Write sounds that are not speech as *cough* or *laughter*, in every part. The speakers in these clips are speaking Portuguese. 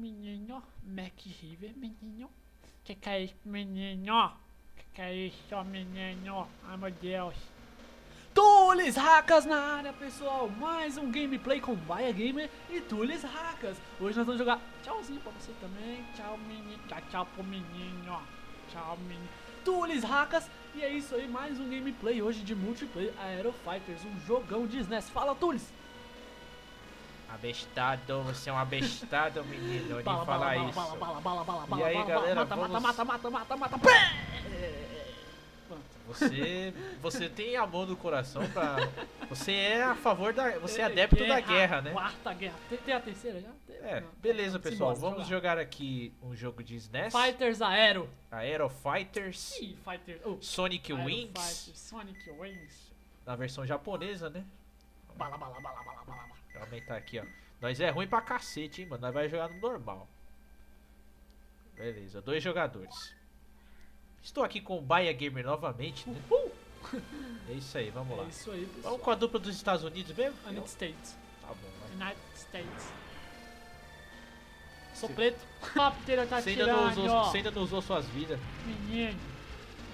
menino? Mac River, menino? Que que é isso, menino? Que que é isso, menino? Ai, meu Deus. Tules Hackers na área, pessoal. Mais um gameplay com Baia Gamer e Tules Hackers. Hoje nós vamos jogar. Tchauzinho pra você também. Tchau, menino. Tchau, tchau pro menino. Tchau, menino. Tules Hackers. E é isso aí, mais um gameplay hoje de multiplayer Aero Fighters, um jogão de SNES. Fala, Tules. Abestado, você é um abestado, menino. Nem Bala, falar bala, isso. bala, bala, bala, bala, E aí, bala, galera, mata, vamos- mata, mata, mata, mata, mata, Pronto. Você, você tem amor no coração pra. Você é a favor da. Você é adepto da guerra, né? Quarta guerra. Tem, tem a terceira já? Tem- É, não. beleza, pessoal. Vamos jogar aqui um jogo de SNES. Fighters Aero. Aero Fighters. Ih, Fighters. Oh, Sonic Aero Wings. Fighters, Sonic Wings. Na versão japonesa, né? Bala, bala, bala, bala, bala, bala. Aumentar aqui, ó. Nós é ruim pra cacete, hein, mano. Nós vai jogar no normal. Beleza, dois jogadores. Estou aqui com o Baia Gamer novamente, né? Uhul. É isso aí, vamos lá. É isso aí, pessoal. Vamos com a dupla dos Estados Unidos mesmo? United States. Tá bom, vai. United States. Sou Você- preto. *laughs* Helicóptero tá Você ainda, tirando. usou, você ainda não usou suas vidas. Menino.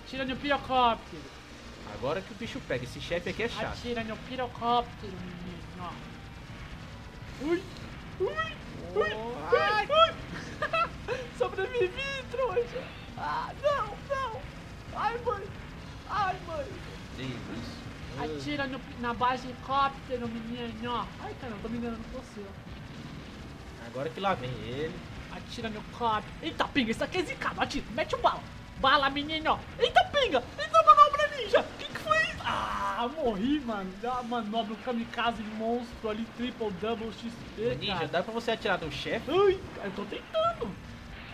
Atira no pirocóptero. Agora que o bicho pega. Esse chefe aqui é chato. Atira no pirocóptero, menino. ó. Ui, ui, ui, Ai. ui, ui. *laughs* Sobrevivi, trouxa. Ah, não, não. Ai, mãe. Ai, mãe. Isso. Atira no, na base helicóptero, menino. ó. Ai, caramba, tô me enganando com você, ó. Agora que lá vem ele. Atira no cóptero. Eita, pinga, isso aqui é zicado. Atira, mete o bala. Bala, menino. Eita, pinga. Eita, manobra ninja. Que que foi isso? Ah, morri, mano. Deu uma manobra, um kamikaze monstro ali, triple, double, XP, Ninja, cara. dá pra você atirar no chefe? Ai, eu tô tentando.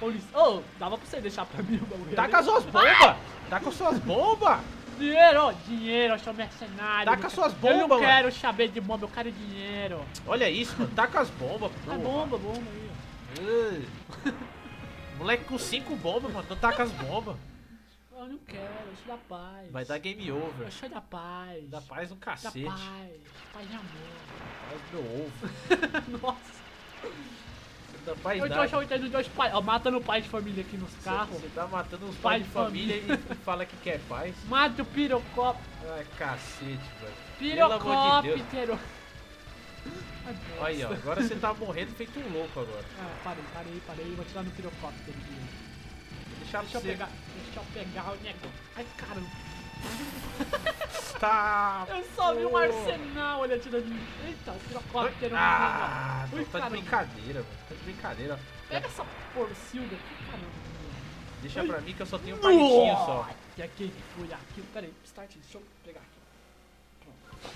Liz- Ô, dava pra você deixar pra mim o bagulho. Taca as suas bombas! Taca as suas bombas! Dinheiro, ó, dinheiro, eu sou mercenário. Taca Eu suas Eu bombas, não mano. quero saber de bomba, eu quero dinheiro. Olha isso, mano. Taca as bombas, Ah, porra. bomba, bomba aí, ó. Moleque com cinco bombas, mano. Não taca as bombas. Eu não quero, eu sou da paz. Vai dar game over. Eu sou da paz. Dá paz no Da cacete. paz. Paz e amor. Paz no meu ovo. *laughs* Nossa. Dá paz Eu tô achando dois pais. Ó, matando pai de família aqui nos carros. Você tá matando os Pai pais de de família e *laughs* fala que quer paz. Mata o pirocóptero. Ai, cacete, velho. De. Pirocóptero. Aí, ó. Agora você tá morrendo feito um louco agora. Ah, parei, parei, parei. Vou tirar no pirocóptero. Aqui. Deixa, eu pegar. Deixa eu pegar o negócio. Ai, caramba. *laughs* Tá. Eu só vi um arsenal ele atirando. em mim. Eita, o pirocóptero. Ah, Ui, tá de brincadeira, mano. Tá de brincadeira. Pega essa porcilda aqui, caramba. Deixa pra mim que eu só tenho um palitinho só. E aqui que foi aqui. Pera aí, start. Deixa eu pegar aqui.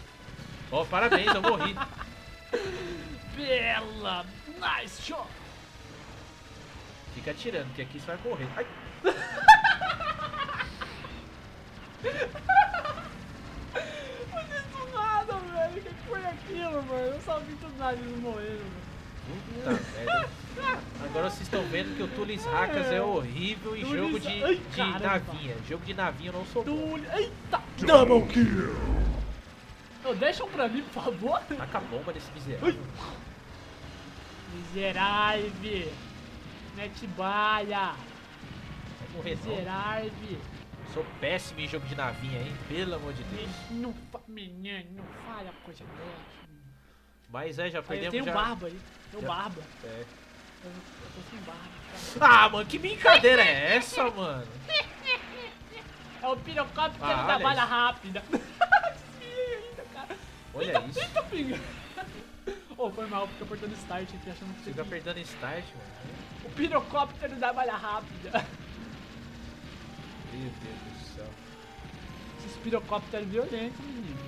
Ó, parabéns, eu morri. *laughs* Bela! Nice shot! Fica atirando, que aqui você vai morrer. Ai, Não fiz do nada, velho. O que foi aquilo, mano? Eu só vi do nada eles morrendo, mano. puta merda. Agora vocês estão vendo que o Tulis Hackers é horrível em Tulis- jogo de, Ai, de navinha. Jogo de navinha eu não sou bom. Tulha. Eita! Double kill! Ô, deixa um pra mim, por favor. Taca a bomba nesse miserável. Miserável! Mete baia! Morrer não. Sou péssimo em jogo de navinha, hein? Pelo amor de Deus. Não, fa- menino, não fala coisa dessa. Mas é, já perdemos tem um já. barba aí. Tem um Já. barba. É. Eu, eu tô sem barba. Ah, mano, que brincadeira é essa, mano? É o pirocóptero Ah, da olha bala isso. rápida. *laughs* Cara. Olha isso. Eita, pinga. *laughs* Ô, foi mal, porque eu apertando start aqui, achando que Fica você... apertando start, mano. O pirocóptero da bala rápida. *laughs* Meu Deus do céu. Esses pirocópteros violentos, menino.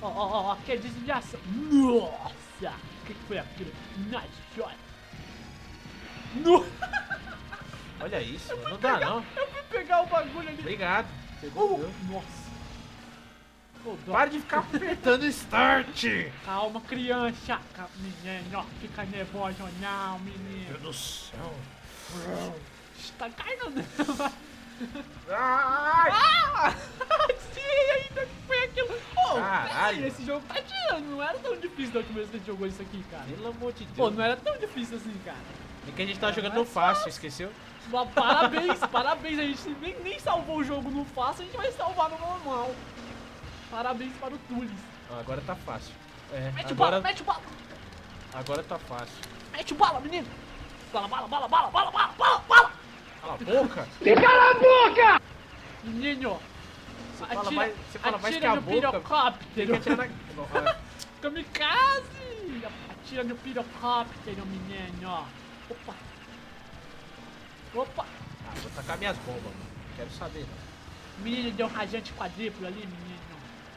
Ó, ó, ó, ó, aqui é desviação. Nossa! O que, que foi aquilo? Nice shot. No... *laughs* Olha isso. Não dá não. Eu fui pegar o bagulho ali. Obrigado. Pegou, Uh, nossa. Dó. Para de ficar apertando start! Calma, criança. Menino. Fica nervoso não, Meu menino. Deus do céu. Está caindo. *laughs* Ai! Ah! Sim, ainda que foi aquilo. Oh, Caralho, esse jogo tá tirando. Não era tão difícil da última vez que a gente jogou isso aqui, cara. Pelo amor de Deus. Pô, não era tão difícil assim, cara. É que a gente tava É jogando no fácil, esqueceu? Mas Parabéns, *laughs* parabéns. A gente nem, nem salvou o jogo no fácil, a gente vai salvar no normal. Parabéns para o Tulis. Ah, agora tá fácil. É, Mete agora, bala, mete bala. agora tá fácil. Mete bala, menino. Bala, bala, bala, bala, bala, bala, bala, bala. Cala a boca! Menino. Você fala mais, você fala mais que atira a no boca. Tem que pirocóptero. atirar na... Kamikaze! Atira no pirocóptero, menino. Opa. Opa. Ah, vou tacar minhas bombas, mano. Quero saber, não. Menino deu um rajante quadriplo ali, menino.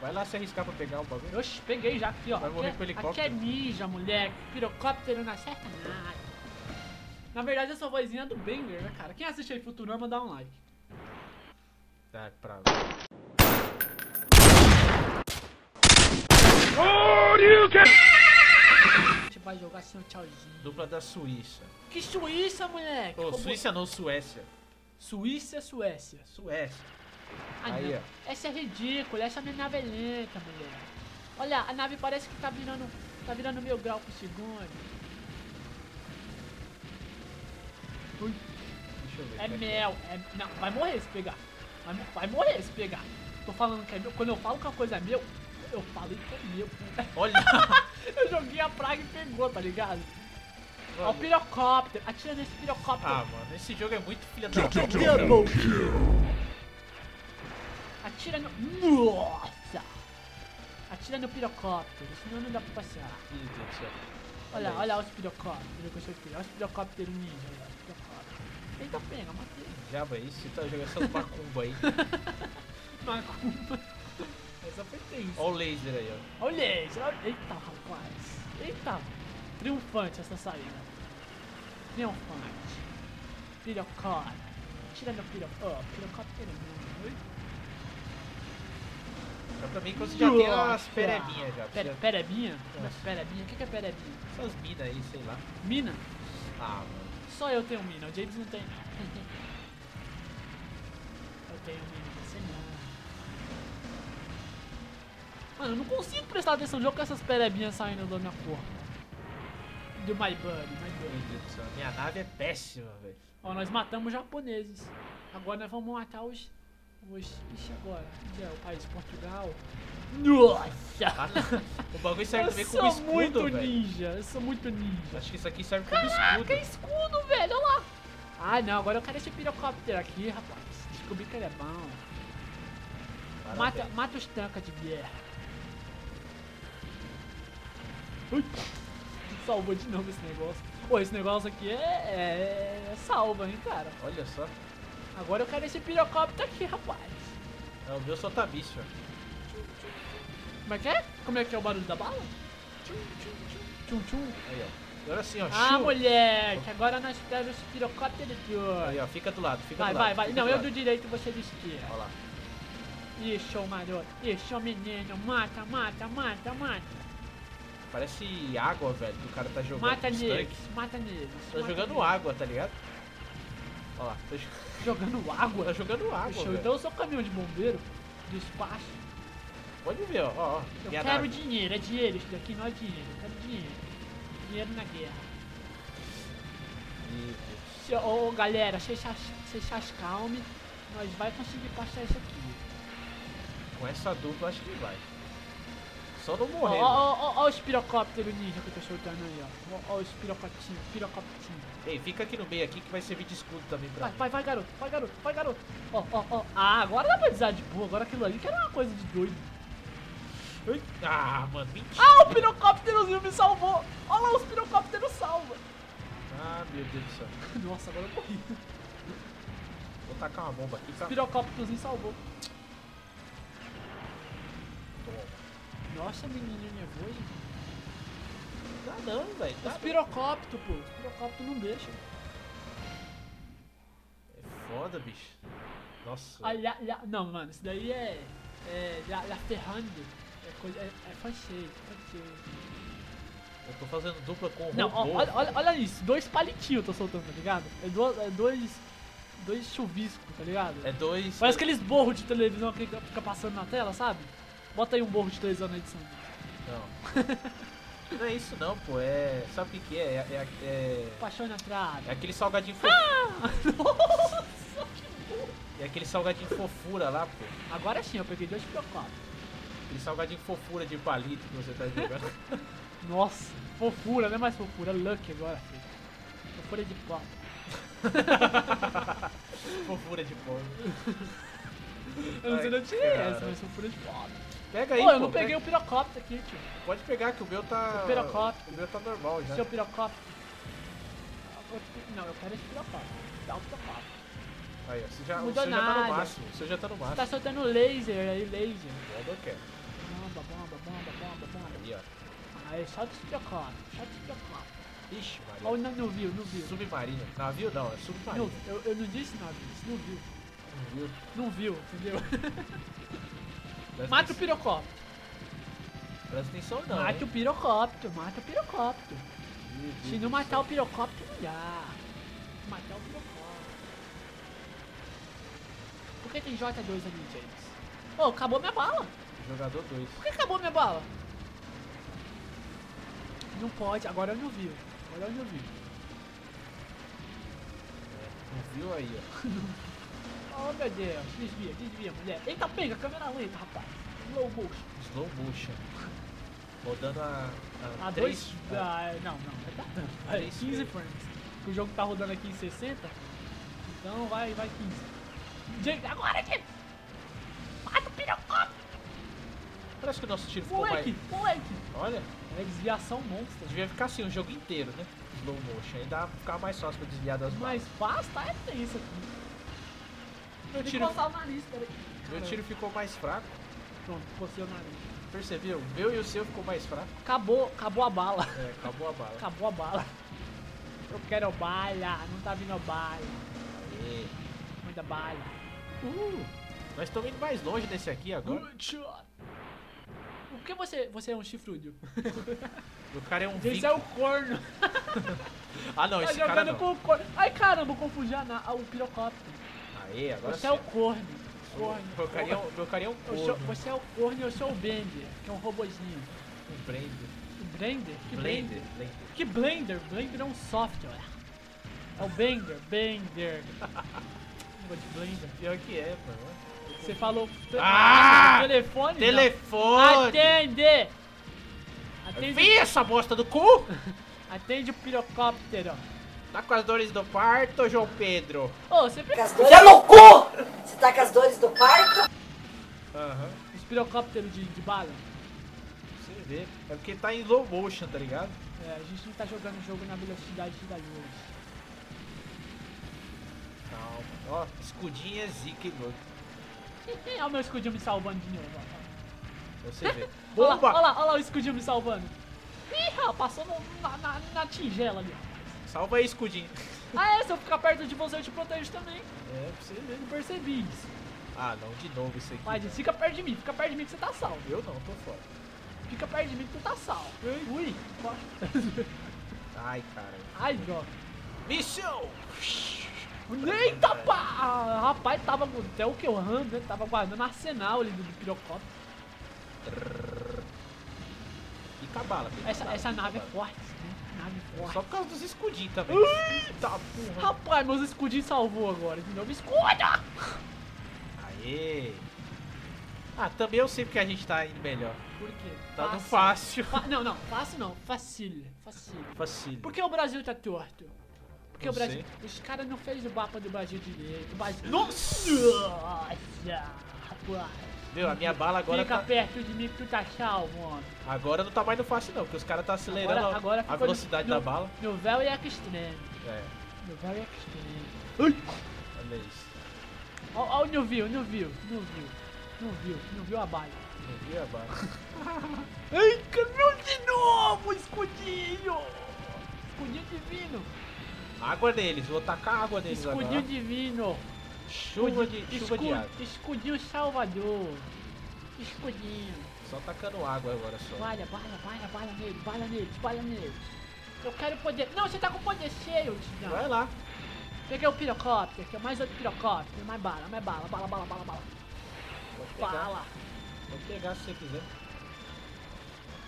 Vai lá se arriscar pra pegar o bagulho. Oxi, peguei já aqui, ó. Vai morrer aqui, com é- helicóptero. aqui é ninja, moleque. Pirocóptero não acerta nada. Na verdade, essa vozinha é do Banger, né, cara? Quem assiste aí Futurama, dá um like. Tá, pra... A gente vai jogar assim um tchauzinho. Dupla da Suíça. Que Suíça, moleque? Ô, Roubou- Suíça não, Suécia. Suíça, Suécia. Suécia. Ah, Aí, não. Essa é ridícula, essa minha nave é lenta, mulher. Olha, a nave parece que tá virando. tá virando mil grau por segundo. Ui, Deixa eu ver. é como que mel. É, não, vai morrer se pegar. Vai, vai morrer se pegar. Tô falando que é meu. Quando eu falo que uma coisa é meu, eu falo que é meu. *laughs* Olha! eu joguei a praga e pegou, tá ligado? Ó o Mano. pirocóptero. Atira nesse pirocóptero. Ah, mano, esse jogo é muito filha da puta. Atira no. Nossa! Atira no pirocóptero, senão não dá pra passear. Meu Deus do céu. Olha, olha os pirocópteros que eu aqui. Olha os pirocópteros ninja. Eita, pega, matei. Diabo aí, você tá jogando essa macumba aí. *laughs* Macumba. Essa foi tensa. Olha o laser aí, ó. Olha isso. olha- Eita, rapaz. Eita. Triunfante essa saída. Triunfante. Pirocóptero. Atira no pirocóptero. Oh, pirocóptero não. Oi? Mas pra mim, quando você já tem as perebinhas já. Pere, perebinha? Perebinha? O que que é perebinha? Essas minas aí, sei lá. Mina? Ah, mano. Só eu tenho mina, o James não tem não. *laughs* eu tenho mina, você não. Mano, eu não consigo prestar atenção no jogo com essas perebinhas saindo da minha cor. Do My Buddy, My Meu Buddy. Deus do céu. Minha nave é péssima, velho. Ó, nós matamos os japoneses. Agora nós vamos matar os... Os... Ixi, agora. Onde é o país? Portugal? Nossa! Ah, o bagulho serve Eu também sou como escudo, muito velho. ninja, eu sou muito ninja. Acho que isso aqui serve como Caraca, escudo. escudo, velho, olha lá. Ah, não, agora eu quero esse pirocóptero aqui, rapaz. Descobri que ele é bom. Mata, mata os tancas de guerra. Ui, salvou de novo esse negócio. Pô, esse negócio aqui é, é, é salva, hein, cara. Olha só. Agora eu quero esse pirocóptero aqui, rapaz. É, o meu só tá bicho, ó. Como é que é? Como é que é o barulho da bala? Tchum, tchum. Aí, ó. Agora sim, ó. Ah, chu. moleque, agora nós temos esse pirocóptero aqui, ó. Aí, ó. Fica do lado, fica Vai, do vai, lado. vai. fica Não, do eu lado. do direito, você do esquerdo. Olha lá. Isso, maroto. Isso, menino. Mata, mata, mata, mata. Parece água, velho, que o cara tá jogando. Mata neles, mata neles. Tá mata jogando neles. água, tá ligado? *laughs* Jogando água? tá jogando água, velho. então eu sou caminhão de bombeiro. Despacho. Pode ver, ó. ó. Eu quero nave. dinheiro, é dinheiro. Isso daqui não é dinheiro. Eu quero dinheiro. Dinheiro na guerra. Se- Ô, ô, galera, vocês vocês chascalme. Nós vai conseguir passar isso aqui. Com essa dupla, acho que vai. Só não morrer. ó, ó, ó, ó os pirocópteros ninja que eu tô soltando aí, ó. Ó, ó os pirocoptinhos, pirocoptinhos. Ei, fica aqui no meio aqui que vai servir de escudo também pra Vai, mim. vai, vai, garoto, vai, garoto, vai, garoto. Ó, ó, ó. Ah, agora dá pra usar de boa. Agora aquilo ali que era uma coisa de doido. Ai, Ah, mano, mentira. Ah, o pirocópterozinho me salvou. Olha lá, os pirocópteros salvam. Ah, meu Deus do céu. *laughs* Nossa, agora eu morri. Vou tacar uma bomba aqui pra. O pirocópterozinho salvou. Nossa, menino nervoso. Tá não, velho. Tá Os pirocópteros, pô. Os pirocópteros não deixam. É foda, bicho. Nossa. Ah, lá, lá. Não, mano, isso daí é. É. La, la Ferrande. É coisa. É, é francês, francês. Eu tô fazendo dupla com o Não, ó, robô. olha, olha, olha isso. Dois palitinhos eu tô soltando, tá ligado? É, duas, é dois. Dois chuviscos, tá ligado? É dois. Parece aqueles borros de televisão que fica passando na tela, sabe? Bota aí um borro de televisão na edição. Não. *laughs* Não é isso não, pô. É. Sabe o que, que é? É, é, é, Paixão na trave. é aquele salgadinho fofo. *laughs* Nossa, que burro. É aquele salgadinho fofura lá, pô. Agora sim, eu peguei dois pirocopos. Aquele salgadinho fofura de palito que você tá jogando. *laughs* Nossa, fofura, não é mais fofura, luck agora, filho. Fofura de pó. fofura de pó. Eu não sei de onde tirei Ai, essa, mas fofura de pó. Pega aí, Pô, eu pô, não peguei pega- o pirocóptero aqui, tio. Pode pegar que o meu tá. O pirocóptero. O meu tá normal já. Seu pirocóptero. Não, eu quero esse pirocóptero. Dá o pirocóptero. Aí, ó. Você já, Mudou seu já tá no máximo. Seu já tá no Você máximo. tá soltando laser aí, laser. Quando eu quero. Bomba, bomba, bomba, bomba, bomba. Aí, ó. Aí, solta esse pirocóptero, solta esse pirocóptero. Ixi, Ou Maria. não, não viu, não viu. Submarino. Navio não, é Não, submarino. eu, eu não disse nada, disse, não viu. Não viu? Não viu, entendeu? *laughs* Presta Mata o atenção- pirocóptero. Presta atenção não. Mata hein? o pirocóptero, mata o pirocóptero. Se não matar o pirocóptero, não dá. Matar o pirocóptero. Por que tem J2 ali, James? Ô, acabou minha bala. Jogador 2. Por que acabou minha bala? Não pode, agora eu não vi. Agora eu não vi. Não viu aí, ó. *laughs* Oh meu Deus, desvia, desvia, mulher. Eita, pega, câmera lenta, rapaz. Slow motion. Slow motion. Rodando a. A três- dois. Ah, não, não, vai dar tanto. Vai, Três 15 frames. frames. O jogo tá rodando aqui em 60. Então vai, vai 15. Gente, agora, gente! Mata o pirocóptero! Parece que o nosso tiro ficou mais. Moleque, moleque! Olha, É desviação monstra. devia ficar assim o jogo inteiro, né? Slow motion. Aí dá pra ficar mais fácil pra desviar das balas. Mas fácil, tá? É tenso aqui. Meu tiro, coçar o nariz, peraí. meu tiro ficou mais fraco. Pronto, cocei o nariz. Percebeu? Meu e o seu ficou mais fraco. Acabou, acabou a bala. É, acabou a bala. Acabou a bala. Eu quero bala, não tá vindo bala. Aê. Muita bala. Uh, nós estamos indo mais longe desse aqui agora. Good shot. Por que você, você é um chifrudo? *laughs* O cara é um Esse é o corno. *laughs* Ah, não, Tá esse cara jogando não. com o corno. Ai caramba, confundi a o pirocóptero. Aê, agora Você é o corno. Corno. Meu carinha, é um- meu carinha é um corno. você é o corno e eu sou o Bender, que é um robozinho. Um Blender. O Blender? Que Blender. Blender. Que Blender? Blender é um software. É o Bender, Bender. *laughs* Negócio de Blender. Pior que é, mano. Você falou Ah! telefone? Telefone! Atende! Atende, Vem essa bosta do cu! *laughs* atende o pirocóptero. Tá com as dores do parto, João Pedro? Ô, você Com pega as dores no cu! Você tá com as dores do parto? Aham. os pirocópteros de, de bala? Você vê. É porque tá em low motion, tá ligado? É, a gente não tá jogando o jogo na velocidade da luz. Calma. Ó, escudinho é zica louco. *laughs* Olha o meu escudinho me salvando de novo. ó. Você vê. *laughs* Olha lá, olha lá, olha lá o escudinho me salvando. Ih, rapaz, passou no- na, na, na tigela ali, rapaz. Salva aí, escudinho. *laughs* Ah, é, se eu ficar perto de você, eu te protejo também. É, pra você não percebi isso. Ah, não, de novo isso aqui. Mas fica perto de mim, fica perto de mim que você tá salvo. Eu não, tô fora. Fica perto de mim que tu tá salvo. Ui, corre. *laughs* Ai, cara. Ai, droga. Missão! Eita, pá! Rapaz, tava até o que eu ando, né? Tava guardando arsenal ali do, do pirocóptero. E cabala. Essa, cabala, essa nave é forte, Só por causa dos escudinhos também. Rapaz, meus escudinhos salvou agora. De novo, escuda! Aê. Ah, também eu sei porque a gente tá indo melhor. Por quê? Tá no fácil. Fa- não, não, fácil não. Facílio. Facílio. Facílio. Por que o Brasil tá torto? Porque Não o Brasil. sei. Os caras não fez o mapa do Brasil direito. Brasil... Nossa! Nossa! Rapaz. Meu, a minha bala agora Fica tá... perto de mim que tu tá salvo, mano. Agora não tá mais no fácil não, porque os caras tá acelerando Agora, a- agora a velocidade no, da bala. No véu e extreme. É, No véu e extreme. olha isso. Ó, ó, não viu, não viu, não viu. Não viu, não viu a bala. Não vi a bala. *laughs* Ai, caminhou de novo, escudinho! Escudinho divino! Água neles, vou tacar água neles Escudinho agora. divino! Chuva de, chuva de água. Escudinho salvador! Escudinho! Só tacando água agora só. Bala, bala, bala, bala nele, bala neles, bala neles! Eu quero poder. Não, você tá com poder cheio, Tidão! Vai lá. Peguei o pirocóptero, que é mais outro pirocóptero, mais bala, mais bala, bala, bala, bala, bala. Pode pegar. Bala! Vou pegar se você quiser.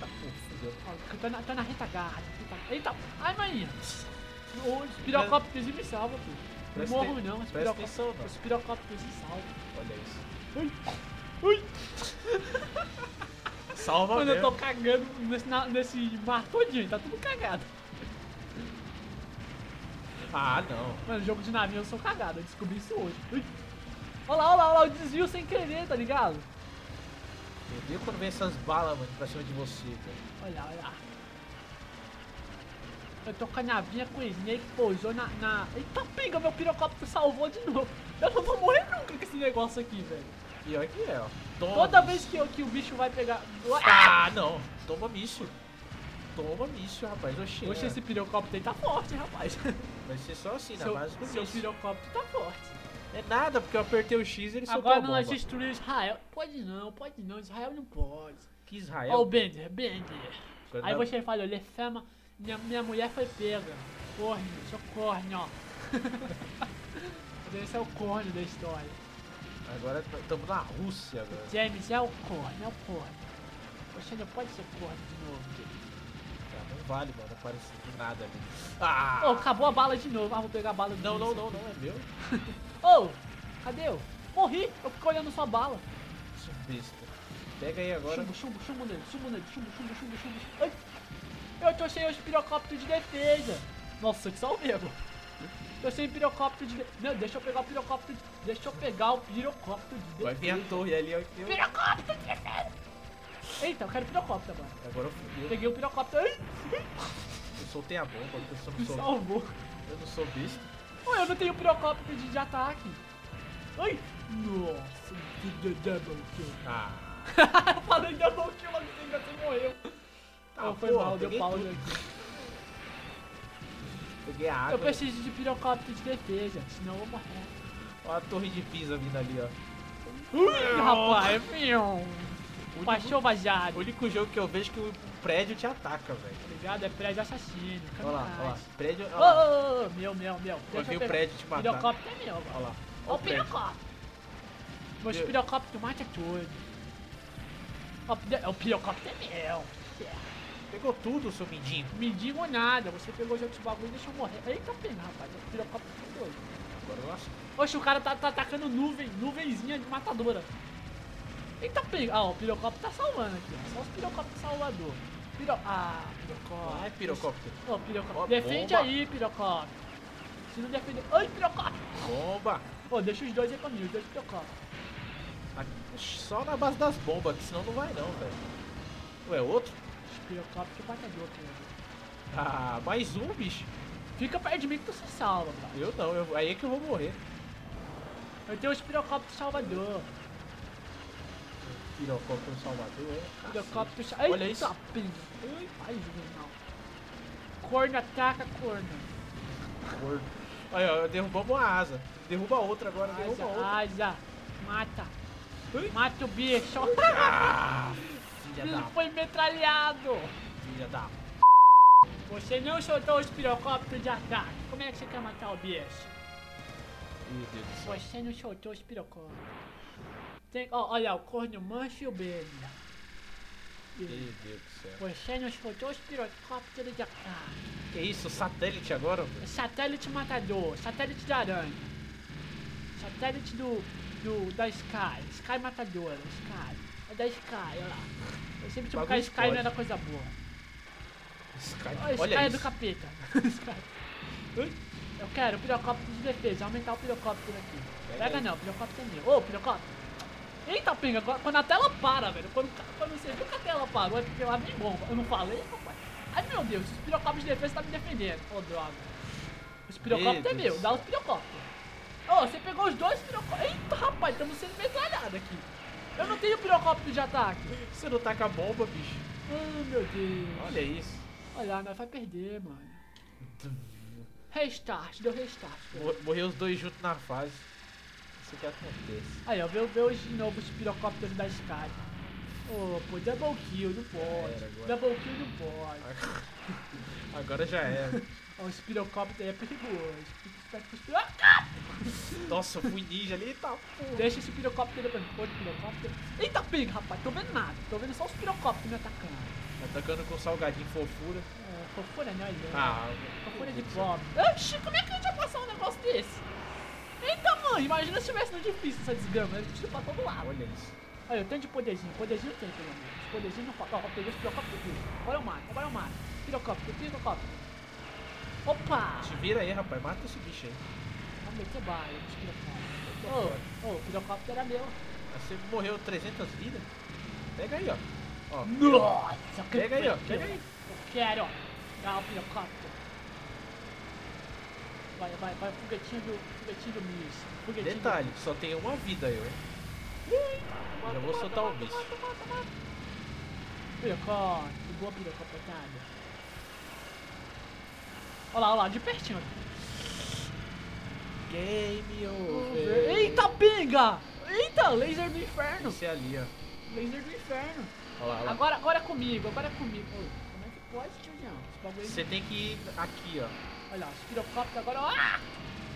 Tá, fudeu. Tô na, na retaguarda. retaguarda. Eita! Ai, maninha! Os pirocópteros me salva, pô. Não morro não, os pirocópteros, pirocópteros me salvam. Olha isso. Ui! Ui! *laughs* Salva Mano, eu tô mesmo. cagando nesse, na- nesse mar todinho, tá tudo cagado. Ah, não. Mano, jogo de navio eu sou cagado, eu descobri isso hoje. Ui. Olha lá, olha lá, olha lá, o desvio sem querer, tá ligado? Meu Deus, quando vem essas balas, mano, pra cima de você, velho. Olha, olha. Eu tô com a navinha com o Snake, pousou na, na... Eita, pinga, meu pirocóptero salvou de novo. Eu não vou morrer nunca com esse negócio aqui, velho. Pior que é, ó. Toma, Toda bicho. vez que, eu- que o bicho vai pegar... Ah, não. Toma míssil. Toma míssil, rapaz. Oxê. Poxa, esse pirocóptero aí tá forte, rapaz. Vai ser só assim, na Seu, base do seu míssil. pirocóptero tá forte. É nada, porque eu apertei o X e ele soltou Agora nós destruir Israel. Pode não, pode não, Israel não pode. Que Ó o Israel. Bender, Bender. Quando Aí você falou, Lefema, minha, minha mulher foi pega. Corno, sou corno, ó. *laughs* Esse é o corno da história. Agora estamos na Rússia agora. James é o corno, é o corno. Você não pode ser corno de novo, James. Ah, não vale, mano. Apareceu de nada ali. Ah! Oh, acabou a bala de novo. Ah, vou pegar a bala do não, não, não, não. É meu. *laughs* Ô, cadê eu? Morri, eu fico olhando sua bala. Seu besta. Pega aí agora. Chumbo, chumbo, chumbo nele, chumbo nele, chumbo, chumbo, chumbo, chumbo. Ai, eu tô sem os pirocópteros de defesa. Nossa, que salve, agora. Tô sem pirocóptero de defesa. Não, deixa eu pegar o pirocóptero de... Deixa eu pegar o pirocóptero de Vai vir a defesa. torre ali, eu- Pirocóptero de defesa. Eita, eu quero pirocóptero agora. Agora fudeu. Peguei o pirocóptero. Eu soltei a bomba, eu me sou, salvou. eu não sou besta. Ué, eu não tenho pirocóptero de, de ataque. Ai, nossa, double kill. Ah. *laughs* eu falei double kill, mas você morreu. Ah, Ah, foi porra, mal, deu tudo. aqui. Peguei a água. Eu preciso de pirocóptero de defesa, senão eu vou morrer. Ó a torre de Pisa vindo ali, ó. Ui, rapaz, fium. Baixou O vazado. único jogo que eu vejo que o prédio te ataca, velho. Ligado? É prédio assassino. Olha lá, olha lá. Prédio. Ô, Olha lá. ô, ô, meu, meu, meu. Eu o pegar. prédio te matar. Pirocóptero é meu agora. Olha lá. Ó o o pirocóptero. Meus Meu- pirocópteros matam tudo. O pirocóptero é meu. Pegou tudo, seu mindinho. Diga nada, você pegou os outros bagulho e deixou eu morrer. Eita pena, rapaz. O pirocóptero é doido. Agora eu acho. Oxe, o cara tá, tá atacando nuvem, nuvenzinha de matadora. Eita pega. Ah, ó, o pirocóptero tá salvando aqui, ó. Só os pirocópteros salvador. Piro... Ah, pirocóptero. Vai, pirocóptero. Ô, pirocóptero. Ó, Defende bomba. aí, pirocóptero. Se não defender. Ai, pirocóptero. Bomba. Ô, deixa os dois aí comigo, os dois pirocópteros. Só na base das bombas, que senão não vai não, velho. Ué, outro? Os pirocópteros matador aqui? Ah, mais um, bicho. Fica perto de mim que tu se salva, cara. Eu não, eu- aí é que eu vou morrer. Eu tenho os pirocópteros salvador. Pirocóptero Salvador, é. Pirocóptero sa... Olha isso. Ai, juvenal. Corno ataca corno. Gordo. Aí, ó, derrubamos uma asa. Derruba outra agora, derruba Asa, outra. asa. Mata. Ui. Mata o bicho. Ah, filha Ele da... foi metralhado. Filha da... Você não soltou os pirocópteros de ataque. Como é que você quer matar o bicho? Meu Deus do céu. Você não soltou os pirocópteros. Tem, ó, olha, o corno mancho e o belo. Meu Deus do céu. Você não soltou os pirocópteros de ataque. Que isso, satélite agora? Satélite matador, satélite da aranha. Satélite do, do da Sky, Sky matadora, Sky. É da Sky, olha lá. Eu sempre tive que a Sky não explode. era coisa boa. Sky. Olha, Sky Olha é isso. do capeta. *laughs* Sky. Eu quero o pirocóptero de defesa, aumentar o pirocóptero aqui. Pega Pega não, o pirocóptero é meu. Ô, pirocóptero. Eita, pinga, quando a tela para, velho. Quando, quando você viu que a tela parou, é porque lá vem bomba. Eu não falei, rapaz. Ai, meu Deus, os pirocópteros de defesa tá me defendendo. Ô, droga. Os pirocópteros é Meu dá os pirocópteros. Ô, você pegou os dois pirocópteros. Eita, rapaz, estamos sendo metralhados aqui. Eu não tenho pirocóptero de ataque. Você não taca a bomba, bicho? Ai, meu Deus. Olha isso. Olha, nós vai perder, mano. Restart, deu restart. Mor- Morreu os dois juntos na fase. Isso que acontece. Aí, ó, veio, veio de novo os pirocópteros da Sky. Ô, pô, double kill, não pode. Era agora. Double kill não pode. Agora já era. *laughs* Ó, o Spirocopter é perigoso. Fica esperto com o. Nossa, eu fui ninja ali, tá porra. Deixa esse Spirocopter pra mim. Pô, Spirocopter. Eita, pega, rapaz. Tô vendo nada. Tô vendo só os Spirocopter me atacando. Atacando com salgadinho fofura. É, fofura, né? Olha. Ah, Fofura de pobre. Oxi, como é que a gente ia passar um negócio desse? Eita, mãe. Imagina se tivesse no difícil essa desgrama. A gente tira pra todo lado. olha isso. Olha, eu tenho de poderzinho. Poderzinho tem, pelo menos. Poderzinho não falta. Ó, eu peguei os pirocópteros aqui. Agora eu mato, agora eu mato. Pirocóptero, pirocóptero. Opa! Te vira aí, rapaz. Mata esse bicho aí. Vamos meter bala nos pirocópteros. Ô, ô, o pirocóptero era meu. Você morreu 300 vidas? Pega aí, ó. Ó, Nossa, que Pega aí, ó. pega aí. Eu quero, ó. Dá o pirocóptero. Vai, vai, vai, foguetinho do, foguetinho do míssil. Foguetinho do- Detalhe, só tem uma vida eu, hein? Já vou soltar o mata, mata. Pirocóptero, boa pirocóptero. Olha lá, olha lá, de pertinho. Game over. Eita, pinga! Eita, laser do inferno! Esse é ali, ó. Laser do inferno! Olha lá, olha. Agora, agora é comigo, agora é comigo. Como é que pode, tiozão? Você tem que ir aqui, ó. Olha lá, os pirocópteros agora, ó! Ah,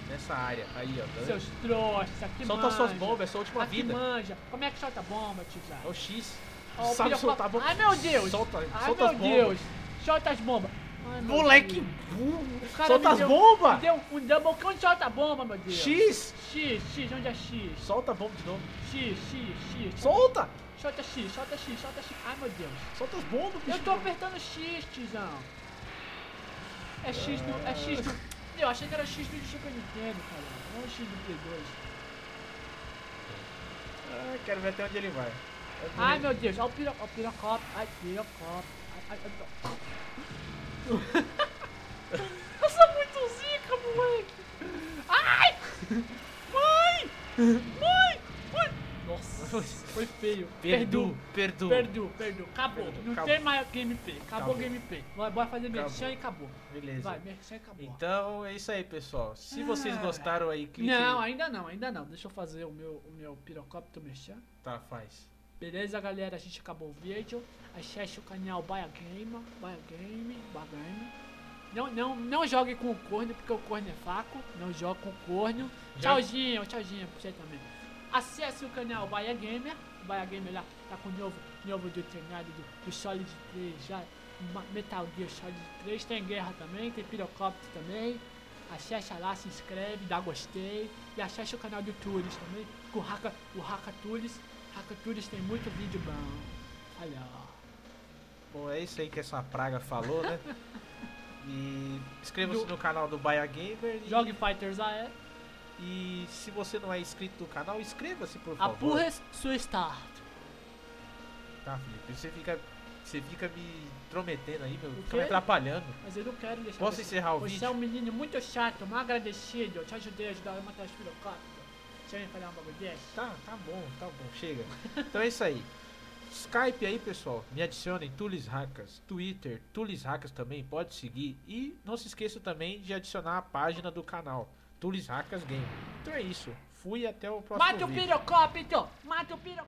Nessa área. Aí, ó. Tá? Seus trouxas, aqui Solta manja. suas bombas, é sua última aqui vida. manja. Como é que solta bomba, tiozão? É o X. Ó, o Sabe soltar bomba? Ai, meu Deus! Solta, Ai, solta meu as bombas. Deus! Solta as bombas! Ai, Moleque burro. Solta as bombas. Deu um double onde solta a bomba, meu Deus! X. X, X, onde é X? Solta a bomba de novo. X, X, X. Solta. Solta X, solta X, solta X. Ai, meu Deus. Solta as bombas, bicho. Eu tô apertando X, tiozão. É X do. É X do. Eu achei que era X do Super Nintendo, cara. Não é X do Play 2. Ah, quero ver até onde ele vai. Ai, meu Deus. Olha o piro- ó, o pirocóptero. Ai, pirocóptero. Ai, ai, ai. *laughs* Eu sou muito zica, moleque. Ai! Mãe! Mãe! Foi feio. Perdu, perdu. Perdu, perdu. Acabou. Perdu, Não acabou. tem mais gameplay. Acabou Acabou. o gameplay. Vai, bora fazer Acabou. merchan e acabou. Beleza. Vai, merchan e acabou. Então é isso aí, pessoal. Se vocês Ah. gostaram aí, clique Não, aí. ainda não, ainda não. Deixa eu fazer o meu, o meu pirocóptero merchan. Tá, faz. Beleza, galera? A gente acabou o vídeo. Acesse o canal Baia Game, Baia Game, Baia Game. Não, não, não jogue com o corno, porque o corno é fraco. Não jogue com o corno. Já- Tchauzinho, tchauzinho pra você também. Acesse o canal Baia Gamer. Baia Gamer lá tá com o novo, novo determinado do, do Solid 3, já Metal Gear Solid 3. Tem guerra também, tem pirocóptero também. Acesse lá, se inscreve, dá gostei. E acesse o canal do Turis também, com o Haka, o Haka Turis. Haka Turis tem muito vídeo bom. Olha. Bom, é isso aí que essa praga falou, né? *laughs* E inscreva-se Do- no canal do Baia Gamer. E, Jogue Fighters AE. E se você não é inscrito no canal, inscreva-se, por favor. Apurres sua start. Tá, Felipe. Você fica, você fica me intrometendo aí, meu. Fica me atrapalhando. Mas eu não quero deixar Posso você- encerrar o Você vídeo? é um menino muito chato, mal agradecido. Eu te ajudei a ajudar a matar os pirocópteros. Você vai falar um bagulho desse? Tá, tá bom, tá bom, chega. Então é isso aí. Skype aí, pessoal. Me adicionem Tulis Hackers, Twitter, Tulis Hackers também, pode seguir. E não se esqueça também de adicionar a página do canal, Tulis Hackers Game. Então é isso. Fui até o próximo Mata o vídeo. pirocóptero! Mata o pirocóptero!